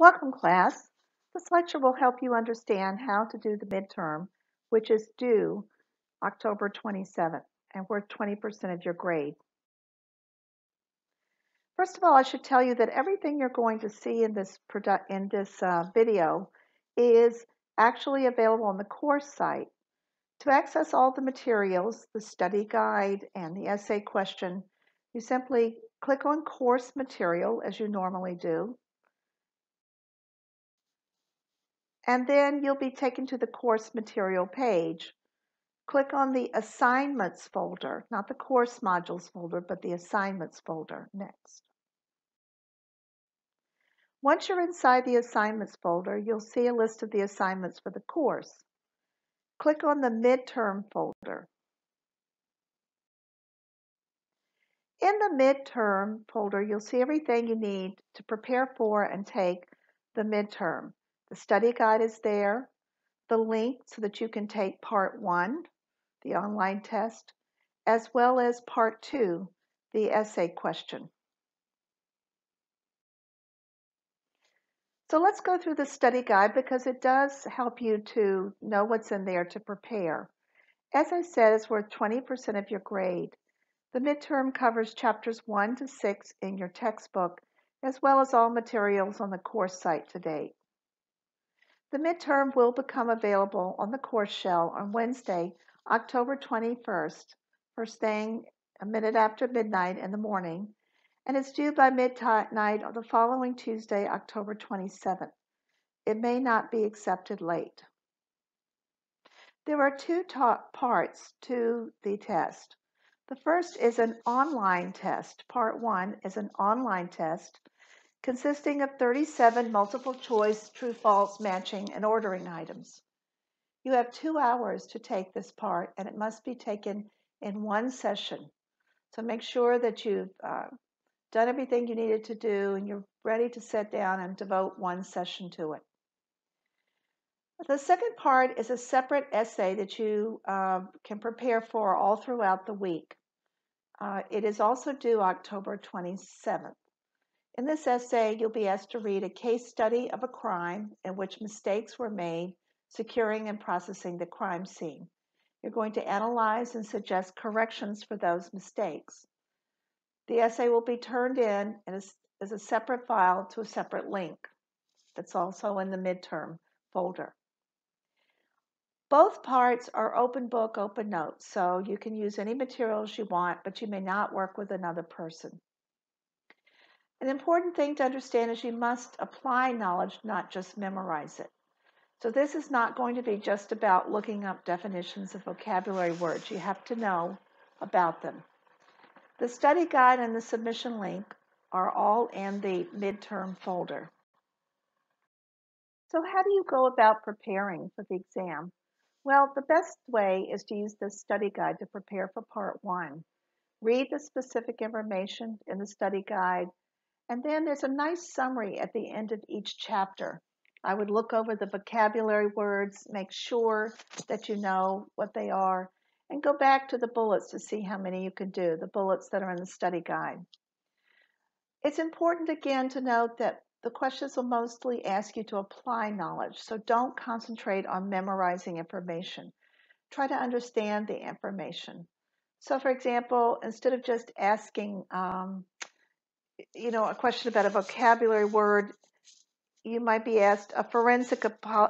Welcome, class. This lecture will help you understand how to do the midterm, which is due October 27th and worth 20% of your grade. First of all, I should tell you that everything you're going to see in this product in this uh, video is actually available on the course site. To access all the materials, the study guide and the essay question, you simply click on course material as you normally do. And then you'll be taken to the course material page. Click on the assignments folder, not the course modules folder, but the assignments folder next. Once you're inside the assignments folder, you'll see a list of the assignments for the course. Click on the midterm folder. In the midterm folder, you'll see everything you need to prepare for and take the midterm. The study guide is there, the link so that you can take part one, the online test, as well as part two, the essay question. So let's go through the study guide because it does help you to know what's in there to prepare. As I said, it's worth 20% of your grade. The midterm covers chapters 1 to 6 in your textbook, as well as all materials on the course site to date. The midterm will become available on the course shell on Wednesday, October 21st, for staying a minute after midnight in the morning, and is due by midnight on the following Tuesday, October 27th. It may not be accepted late. There are two parts to the test. The first is an online test. Part one is an online test consisting of 37 multiple choice true false matching and ordering items. You have two hours to take this part and it must be taken in one session. So make sure that you've uh, done everything you needed to do and you're ready to sit down and devote one session to it. The second part is a separate essay that you uh, can prepare for all throughout the week. Uh, it is also due October 27th. In this essay, you'll be asked to read a case study of a crime in which mistakes were made securing and processing the crime scene. You're going to analyze and suggest corrections for those mistakes. The essay will be turned in as, a separate file to a separate link that's also in the midterm folder. Both parts are open book, open notes, so you can use any materials you want, but you may not work with another person. An important thing to understand is you must apply knowledge, not just memorize it. So this is not going to be just about looking up definitions of vocabulary words. You have to know about them. The study guide and the submission link are all in the midterm folder. So how do you go about preparing for the exam? Well, the best way is to use this study guide to prepare for part one. Read the specific information in the study guide and then there's a nice summary at the end of each chapter. I would look over the vocabulary words, make sure that you know what they are, and go back to the bullets to see how many you can do, the bullets that are in the study guide. It's important again to note that the questions will mostly ask you to apply knowledge, so don't concentrate on memorizing information. Try to understand the information. So, for example, instead of just asking, um, you know, a question about a vocabulary word, you might be asked a forensic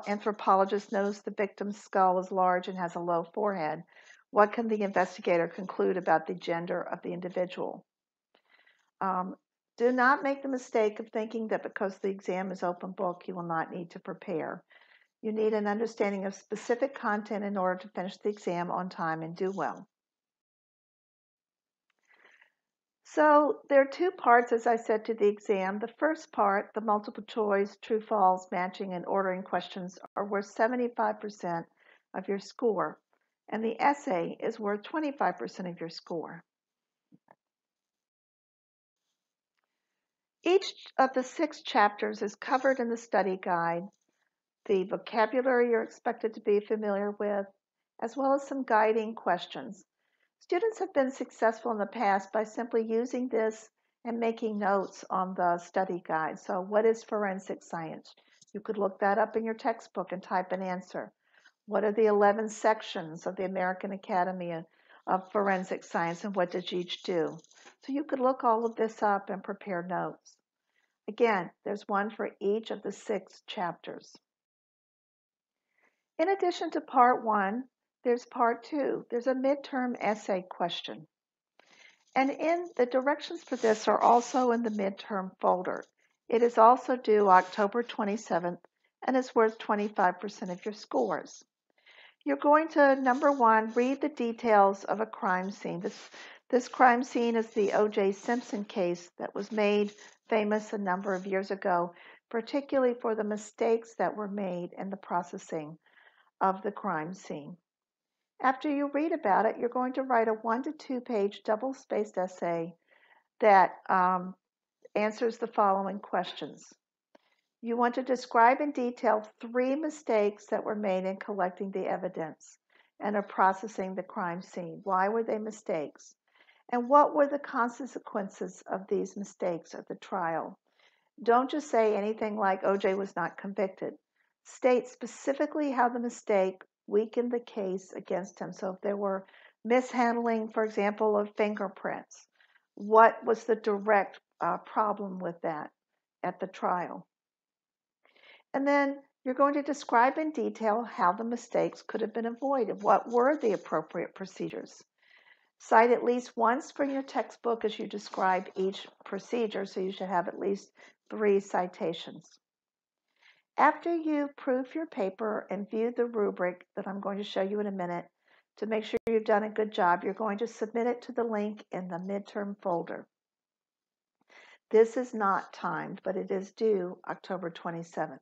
anthropologist knows the victim's skull is large and has a low forehead. What can the investigator conclude about the gender of the individual? Um, do not make the mistake of thinking that because the exam is open book, you will not need to prepare. You need an understanding of specific content in order to finish the exam on time and do well. So there are two parts, as I said, to the exam. The first part, the multiple choice, true, false, matching, and ordering questions are worth 75% of your score, and the essay is worth 25% of your score. Each of the six chapters is covered in the study guide, the vocabulary you're expected to be familiar with, as well as some guiding questions. Students have been successful in the past by simply using this and making notes on the study guide. So, what is forensic science? You could look that up in your textbook and type an answer. What are the 11 sections of the American Academy of Forensic Science and what does each do? So, you could look all of this up and prepare notes. Again, there's one for each of the six chapters. In addition to part one, there's part two. There's a midterm essay question. And in the directions for this are also in the midterm folder. It is also due October 27th and is worth 25% of your scores. You're going to, number one, read the details of a crime scene. This, this crime scene is the O.J. Simpson case that was made famous a number of years ago, particularly for the mistakes that were made in the processing of the crime scene. After you read about it, you're going to write a one to two page double spaced essay that um, answers the following questions. You want to describe in detail three mistakes that were made in collecting the evidence and of processing the crime scene. Why were they mistakes? And what were the consequences of these mistakes at the trial? Don't just say anything like OJ was not convicted. State specifically how the mistake weaken the case against him. So if there were mishandling, for example, of fingerprints, what was the direct uh, problem with that at the trial? And then you're going to describe in detail how the mistakes could have been avoided. What were the appropriate procedures? Cite at least once from your textbook as you describe each procedure, so you should have at least three citations. After you proof your paper and view the rubric that I'm going to show you in a minute, to make sure you've done a good job, you're going to submit it to the link in the midterm folder. This is not timed, but it is due October 27th.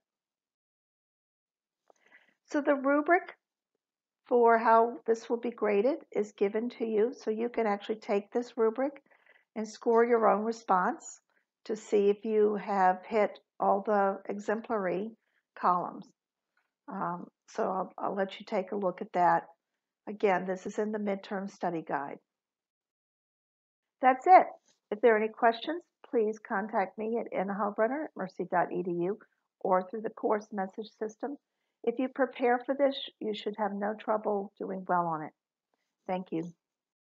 So the rubric for how this will be graded is given to you, so you can actually take this rubric and score your own response to see if you have hit all the exemplary columns. Um, so I'll, I'll let you take a look at that. Again, this is in the midterm study guide. That's it. If there are any questions, please contact me at nheilbronner at mercy.edu or through the course message system. If you prepare for this, you should have no trouble doing well on it. Thank you.